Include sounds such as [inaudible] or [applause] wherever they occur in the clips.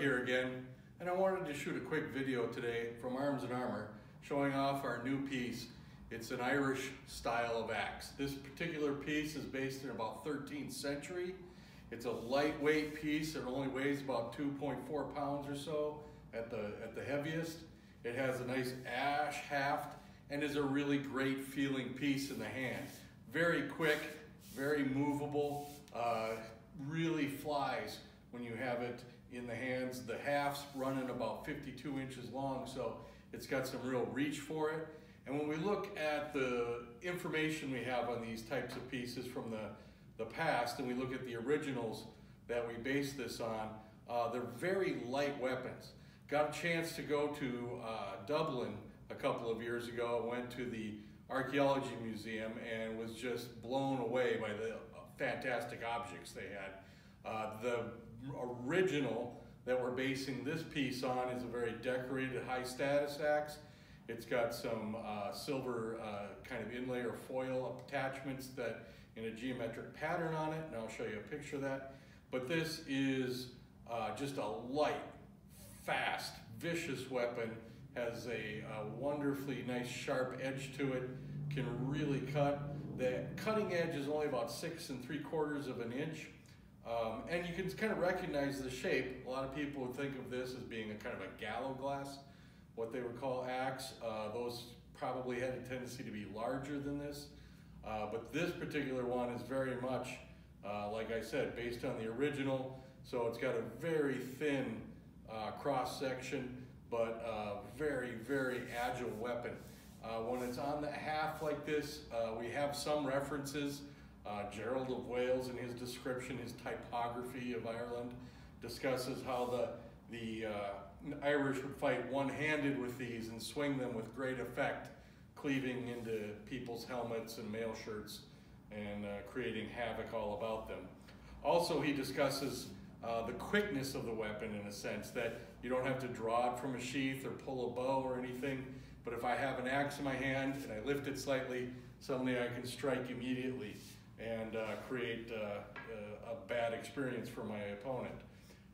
here again, and I wanted to shoot a quick video today from Arms and Armor showing off our new piece. It's an Irish style of axe. This particular piece is based in about 13th century. It's a lightweight piece. It only weighs about 2.4 pounds or so at the, at the heaviest. It has a nice ash haft and is a really great feeling piece in the hand. Very quick, very movable, uh, really flies when you have it in the hands. The haft's running about 52 inches long, so it's got some real reach for it. And when we look at the information we have on these types of pieces from the, the past, and we look at the originals that we base this on, uh, they're very light weapons. Got a chance to go to uh, Dublin a couple of years ago, went to the Archaeology Museum and was just blown away by the fantastic objects they had. Uh, the original that we're basing this piece on is a very decorated high status axe. It's got some uh, silver uh, kind of inlay or foil attachments that in a geometric pattern on it, and I'll show you a picture of that. But this is uh, just a light, fast, vicious weapon, has a, a wonderfully nice sharp edge to it, can really cut. The cutting edge is only about six and three quarters of an inch. Um, and you can kind of recognize the shape. A lot of people would think of this as being a kind of a Gallowglass, what they would call axe. Uh, those probably had a tendency to be larger than this. Uh, but this particular one is very much, uh, like I said, based on the original. So it's got a very thin uh, cross section, but a very, very agile weapon. Uh, when it's on the haft like this, uh, we have some references. Uh, Gerald of Wales, in his description, his topography of Ireland, discusses how the, the uh, Irish would fight one-handed with these and swing them with great effect, cleaving into people's helmets and mail shirts and uh, creating havoc all about them. Also, he discusses uh, the quickness of the weapon in a sense that you don't have to draw it from a sheath or pull a bow or anything. But if I have an axe in my hand and I lift it slightly, suddenly I can strike immediately and uh, create uh, a bad experience for my opponent.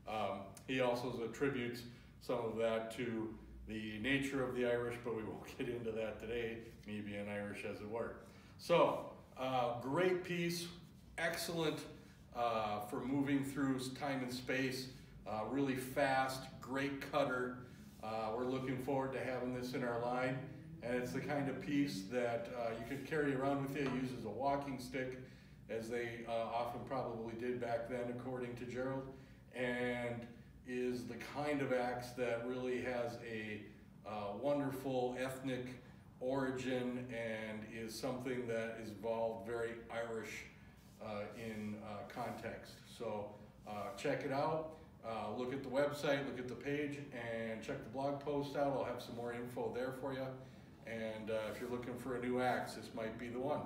Um, he also attributes some of that to the nature of the Irish, but we [laughs] won't get into that today, me being Irish as it were. So, uh, great piece, excellent uh, for moving through time and space, uh, really fast, great cutter. Uh, we're looking forward to having this in our line. And it's the kind of piece that uh, you could carry around with you, use as a walking stick, as they uh, often probably did back then, according to Gerald, and is the kind of axe that really has a uh, wonderful ethnic origin and is something that is involved very Irish uh, in uh, context. So uh, check it out. Uh, look at the website, look at the page, and check the blog post out. I'll have some more info there for you. And uh, if you're looking for a new axe, this might be the one.